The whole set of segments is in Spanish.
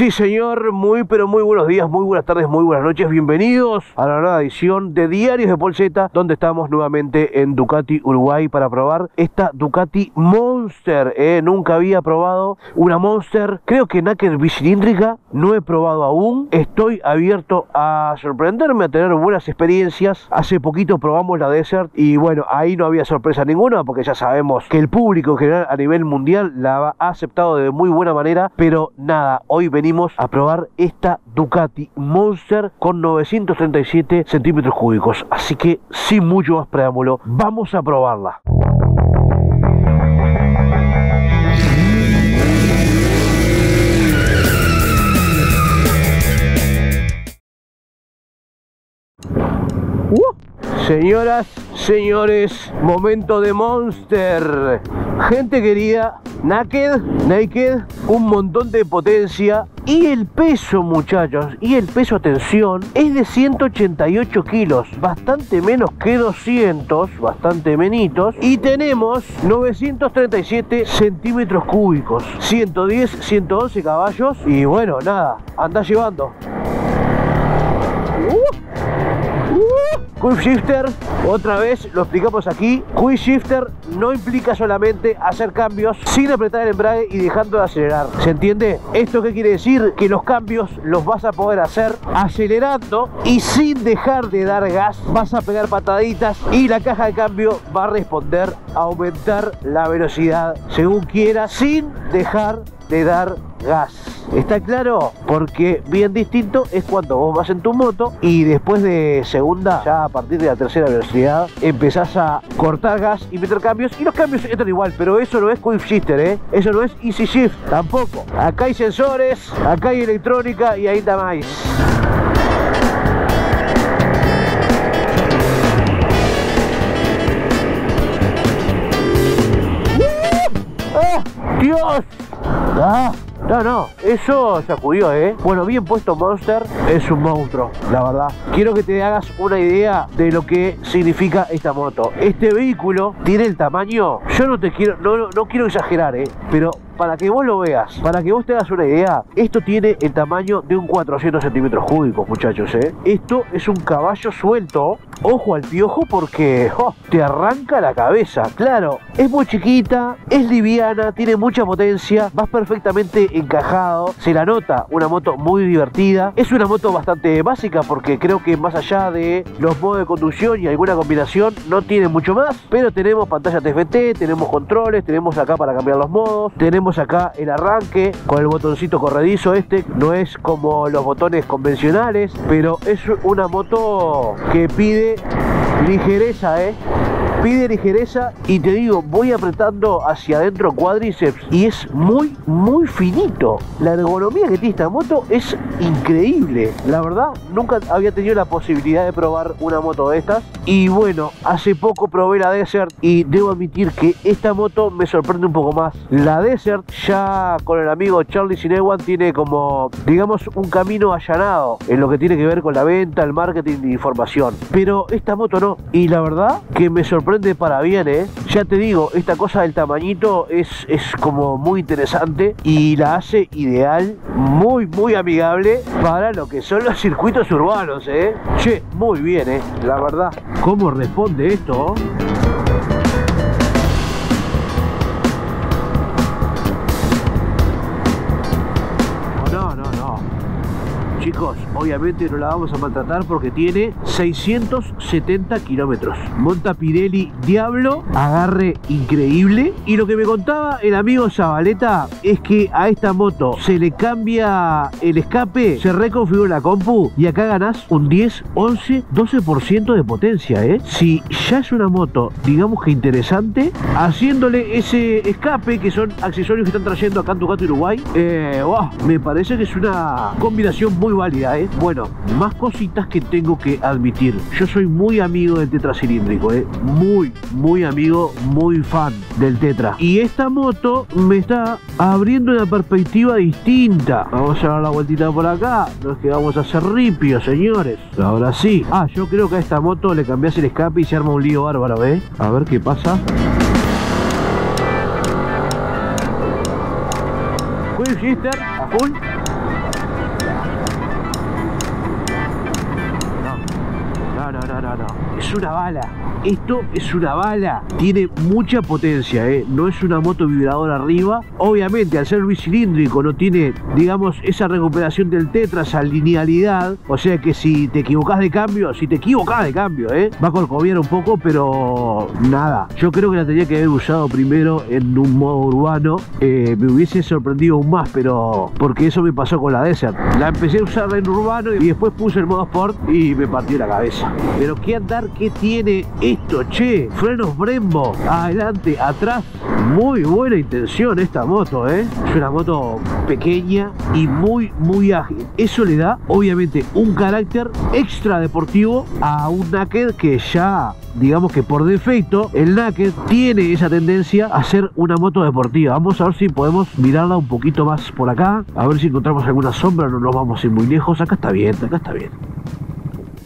Sí, señor, muy pero muy buenos días, muy buenas tardes, muy buenas noches. Bienvenidos a la nueva edición de Diarios de Polseta, donde estamos nuevamente en Ducati Uruguay para probar esta Ducati Monster. Eh. Nunca había probado una Monster, creo que Naked bicilíndrica, no he probado aún. Estoy abierto a sorprenderme, a tener buenas experiencias. Hace poquito probamos la Desert y bueno, ahí no había sorpresa ninguna porque ya sabemos que el público en general a nivel mundial la ha aceptado de muy buena manera, pero nada, hoy venimos a probar esta Ducati Monster con 937 centímetros cúbicos. Así que sin mucho más preámbulo, vamos a probarla. Uh, señoras, señores, momento de Monster. Gente querida, Naked, Naked, un montón de potencia. Y el peso, muchachos, y el peso, atención, es de 188 kilos, bastante menos que 200, bastante menitos. Y tenemos 937 centímetros cúbicos, 110, 111 caballos. Y bueno, nada, anda llevando. Quick Shifter, otra vez lo explicamos aquí. Quick Shifter no implica solamente hacer cambios sin apretar el embrague y dejando de acelerar. ¿Se entiende? ¿Esto qué quiere decir? Que los cambios los vas a poder hacer acelerando y sin dejar de dar gas. Vas a pegar pataditas y la caja de cambio va a responder a aumentar la velocidad según quiera sin dejar de dar gas. ¿Está claro? Porque bien distinto es cuando vos vas en tu moto y después de segunda, ya a partir de la tercera velocidad, empezás a cortar gas y meter cambios. Y los cambios entran igual, pero eso no es Quick Shifter, ¿eh? Eso no es Easy Shift, tampoco. Acá hay sensores, acá hay electrónica y ahí está más. ¡Oh, ¡Dios! ¡Ah! No, no, eso sacudió, ¿eh? Bueno, bien puesto Monster, es un monstruo, la verdad. Quiero que te hagas una idea de lo que significa esta moto. Este vehículo tiene el tamaño, yo no te quiero, no, no quiero exagerar, ¿eh? Pero para que vos lo veas, para que vos te hagas una idea, esto tiene el tamaño de un 400 centímetros cúbicos, muchachos, ¿eh? Esto es un caballo suelto, ojo al piojo porque te arranca la cabeza. Claro, es muy chiquita, es liviana, tiene mucha potencia, vas perfectamente encajado, se la nota, una moto muy divertida. Es una moto bastante básica porque creo que más allá de los modos de conducción y alguna combinación, no tiene mucho más, pero tenemos pantalla TFT, tenemos controles, tenemos acá para cambiar los modos, tenemos acá el arranque con el botoncito corredizo este. No es como los botones convencionales, pero es una moto que pide ligereza, ¿eh? Pide ligereza y te digo, voy apretando hacia adentro cuádriceps y es muy, muy finito. La ergonomía que tiene esta moto es increíble. La verdad, nunca había tenido la posibilidad de probar una moto de estas. Y bueno, hace poco probé la Desert y debo admitir que esta moto me sorprende un poco más. La Desert ya con el amigo Charlie Sinewan tiene como, digamos, un camino allanado en lo que tiene que ver con la venta, el marketing y información. Pero esta moto no. Y la verdad que me sorprende para bien, ¿eh? Ya te digo, esta cosa del tamañito es, es como muy interesante y la hace ideal, muy, muy amigable para lo que son los circuitos urbanos, ¿eh? Che, muy bien, ¿eh? La verdad. ¿Cómo responde esto? Chicos, obviamente no la vamos a maltratar porque tiene 670 kilómetros. Monta Pirelli Diablo, agarre increíble. Y lo que me contaba el amigo Zabaleta es que a esta moto se le cambia el escape, se reconfigura la compu y acá ganás un 10, 11, 12% de potencia, ¿eh? Si ya es una moto, digamos que interesante, haciéndole ese escape que son accesorios que están trayendo acá en Ducati Uruguay, eh, me parece que es una combinación muy válida, ¿eh? Bueno, más cositas que tengo que admitir. Yo soy muy amigo del tetracilíndrico, ¿eh? Muy, muy amigo, muy fan del tetra. Y esta moto me está abriendo una perspectiva distinta. Vamos a dar la vueltita por acá. No es que vamos a hacer ripio, señores. Ahora sí. Ah, yo creo que a esta moto le cambias el escape y se arma un lío bárbaro, ¿eh? A ver qué pasa. Quick Shifter, a full. no, no. Es una bala. Esto es una bala. Tiene mucha potencia, ¿eh? No es una moto vibradora arriba. Obviamente, al ser bicilíndrico, no tiene, digamos, esa recuperación del tetra, esa linealidad. O sea que si te equivocas de cambio, si te equivocas de cambio, ¿eh? Va a corcoviar un poco, pero nada. Yo creo que la tenía que haber usado primero en un modo urbano. Eh, me hubiese sorprendido aún más, pero porque eso me pasó con la Desert. La empecé a usar en urbano y después puse el modo sport y me partió la cabeza. Pero qué andar que tiene esto, che. Frenos Brembo, adelante, atrás. Muy buena intención esta moto, ¿eh? Es una moto pequeña y muy, muy ágil. Eso le da, obviamente, un carácter extra deportivo a un Naked que ya digamos que por defecto el Naked tiene esa tendencia a ser una moto deportiva. Vamos a ver si podemos mirarla un poquito más por acá, a ver si encontramos alguna sombra, no nos vamos a ir muy lejos. Acá está bien, acá está bien.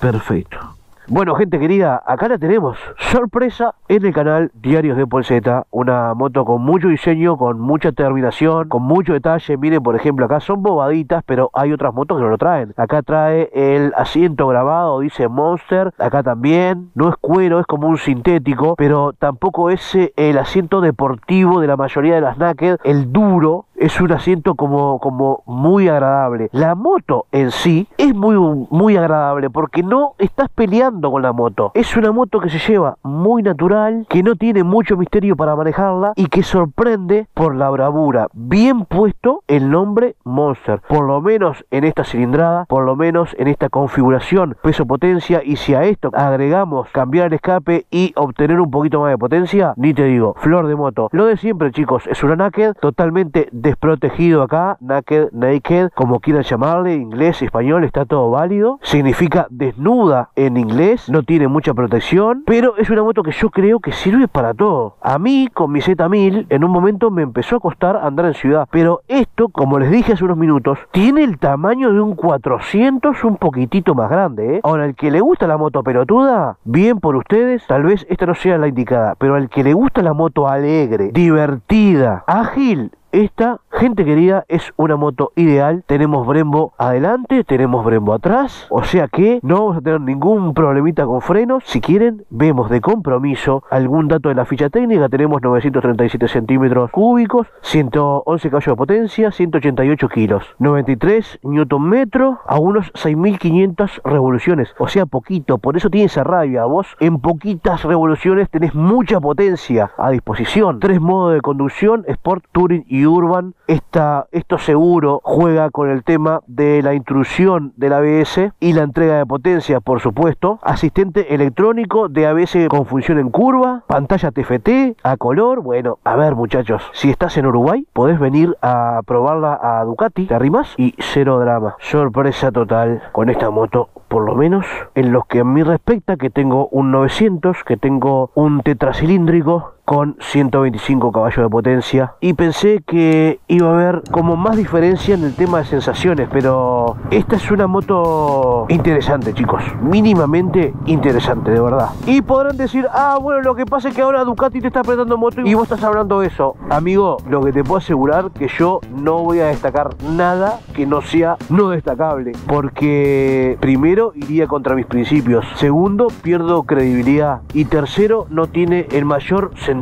Perfecto. Bueno, gente querida, acá la tenemos. Sorpresa en el canal Diarios de Polseta. Una moto con mucho diseño, con mucha terminación, con mucho detalle. Miren, por ejemplo, acá son bobaditas, pero hay otras motos que no lo traen. Acá trae el asiento grabado, dice Monster. Acá también. No es cuero, es como un sintético, pero tampoco es eh, el asiento deportivo de la mayoría de las Naked, el duro es un asiento como, como muy agradable. La moto en sí es muy, muy agradable porque no estás peleando con la moto. Es una moto que se lleva muy natural, que no tiene mucho misterio para manejarla y que sorprende por la bravura. Bien puesto el nombre Monster, por lo menos en esta cilindrada, por lo menos en esta configuración peso-potencia y si a esto agregamos cambiar el escape y obtener un poquito más de potencia, ni te digo, flor de moto. Lo de siempre chicos, es una naked totalmente desprotegido acá, naked, naked, como quieran llamarle, inglés, español, está todo válido. Significa desnuda en inglés, no tiene mucha protección, pero es una moto que yo creo que sirve para todo. A mí, con mi Z1000, en un momento me empezó a costar andar en ciudad, pero esto, como les dije hace unos minutos, tiene el tamaño de un 400, un poquitito más grande, ¿eh? Ahora, el que le gusta la moto pelotuda, bien por ustedes, tal vez esta no sea la indicada, pero al que le gusta la moto alegre, divertida, ágil, esta, gente querida, es una moto ideal. Tenemos Brembo adelante, tenemos Brembo atrás. O sea que no vamos a tener ningún problemita con frenos. Si quieren, vemos de compromiso algún dato de la ficha técnica. Tenemos 937 centímetros cúbicos, 111 caballos de potencia, 188 kilos, 93 newton metro a unos 6500 revoluciones. O sea, poquito. Por eso tiene esa rabia. Vos en poquitas revoluciones tenés mucha potencia a disposición. Tres modos de conducción, Sport, Touring y Urban, esta, esto seguro juega con el tema de la intrusión del ABS y la entrega de potencia, por supuesto. Asistente electrónico de ABS con función en curva, pantalla TFT, a color. Bueno, a ver muchachos, si estás en Uruguay, podés venir a probarla a Ducati, te arrimas y cero drama. Sorpresa total con esta moto, por lo menos en lo que a mí respecta, que tengo un 900, que tengo un tetracilíndrico con 125 caballos de potencia. Y pensé que iba a haber como más diferencia en el tema de sensaciones pero esta es una moto interesante chicos. Mínimamente interesante de verdad. Y podrán decir ah bueno lo que pasa es que ahora Ducati te está apretando moto y vos estás hablando de eso. Amigo lo que te puedo asegurar que yo no voy a destacar nada que no sea no destacable porque primero iría contra mis principios. Segundo pierdo credibilidad. Y tercero no tiene el mayor sentido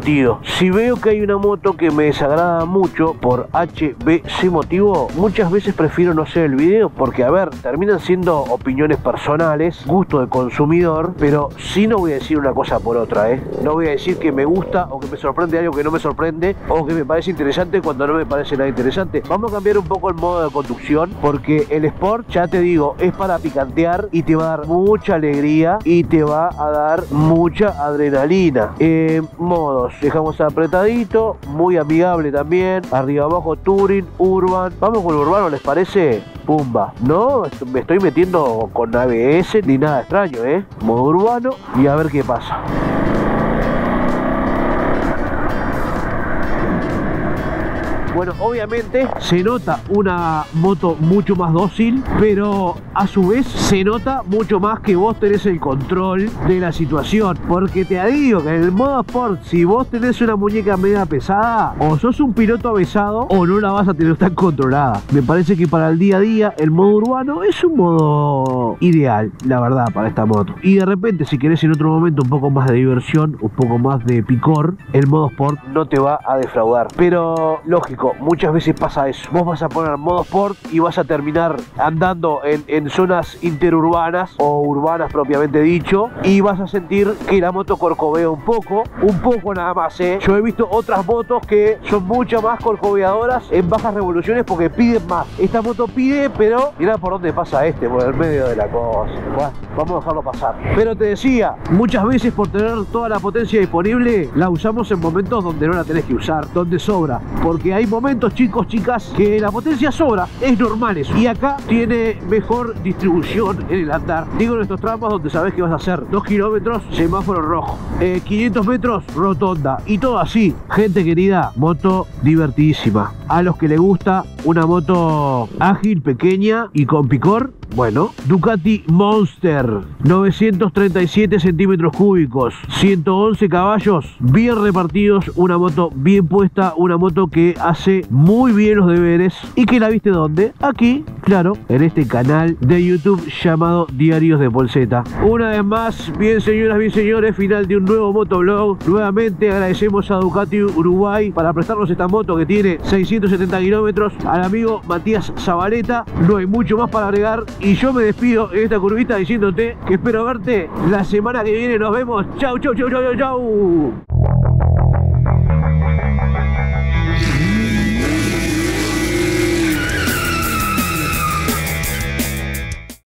si veo que hay una moto que me desagrada mucho por HBC motivo, muchas veces prefiero no hacer el video porque, a ver, terminan siendo opiniones personales, gusto de consumidor, pero sí no voy a decir una cosa por otra, ¿eh? No voy a decir que me gusta o que me sorprende algo que no me sorprende o que me parece interesante cuando no me parece nada interesante. Vamos a cambiar un poco el modo de conducción porque el Sport, ya te digo, es para picantear y te va a dar mucha alegría y te va a dar mucha adrenalina. Eh, modo Dejamos apretadito, muy amigable también. Arriba abajo Touring, Urban. Vamos con Urbano, ¿les parece? Pumba. No me estoy metiendo con ABS ni nada extraño, ¿eh? Modo urbano y a ver qué pasa. Bueno, obviamente se nota una moto mucho más dócil, pero a su vez se nota mucho más que vos tenés el control de la situación. Porque te digo que en el modo Sport, si vos tenés una muñeca media pesada, o sos un piloto avesado, o no la vas a tener tan controlada. Me parece que para el día a día, el modo urbano es un modo ideal, la verdad, para esta moto. Y de repente, si querés en otro momento un poco más de diversión, un poco más de picor, el modo Sport no te va a defraudar. Pero lógico, muchas veces pasa eso. Vos vas a poner modo Sport y vas a terminar andando en, en zonas interurbanas o urbanas propiamente dicho y vas a sentir que la moto corcovea un poco, un poco nada más. ¿eh? Yo he visto otras motos que son mucho más corcoveadoras en bajas revoluciones porque piden más. Esta moto pide, pero mira por dónde pasa este, por el medio de la cosa. Bueno, vamos a dejarlo pasar. Pero te decía, muchas veces por tener toda la potencia disponible, la usamos en momentos donde no la tenés que usar, donde sobra. Porque hay momentos, chicos, chicas, que la potencia sobra, es normal eso. Y acá tiene mejor distribución en el andar. Digo en estos tramos donde sabes que vas a hacer 2 kilómetros, semáforo rojo. 500 eh, metros, rotonda. Y todo así. Gente querida, moto divertidísima. A los que le gusta una moto ágil, pequeña y con picor, bueno, Ducati Monster, 937 centímetros cúbicos, 111 caballos, bien repartidos, una moto bien puesta, una moto que hace muy bien los deberes y que la viste dónde? Aquí, claro, en este canal de YouTube llamado Diarios de Polseta. Una vez más, bien señoras, bien señores, final de un nuevo motoblog. Nuevamente agradecemos a Ducati Uruguay para prestarnos esta moto que tiene 670 kilómetros. Al amigo Matías Zabaleta, no hay mucho más para agregar y yo me despido en esta curvita diciéndote que espero verte la semana que viene. Nos vemos. Chau, chau, chau, chau, chau.